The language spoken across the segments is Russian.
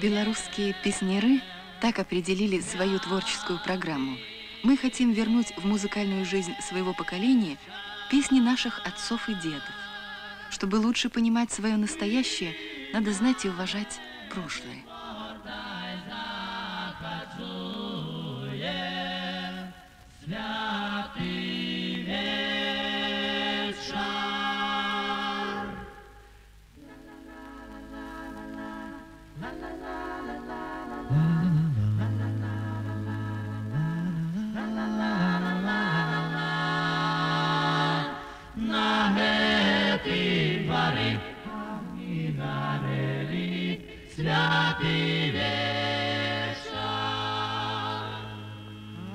Белорусские песняры так определили свою творческую программу. Мы хотим вернуть в музыкальную жизнь своего поколения песни наших отцов и дедов. Чтобы лучше понимать свое настоящее, надо знать и уважать прошлое.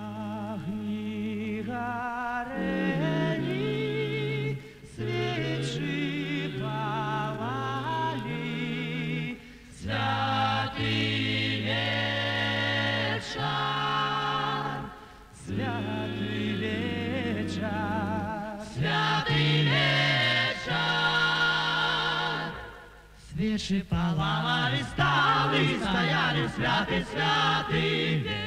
Agni gareli, свечи палали, святый вечер, святый вечер, святый вечер. Свечи палали, стали, стояли, святый, святый вечер.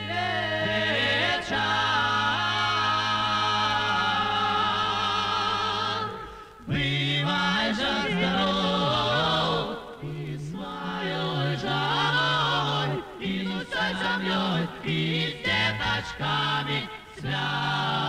Бывай же здоров, и с моей жарой, и густой землей, и с деточками свят.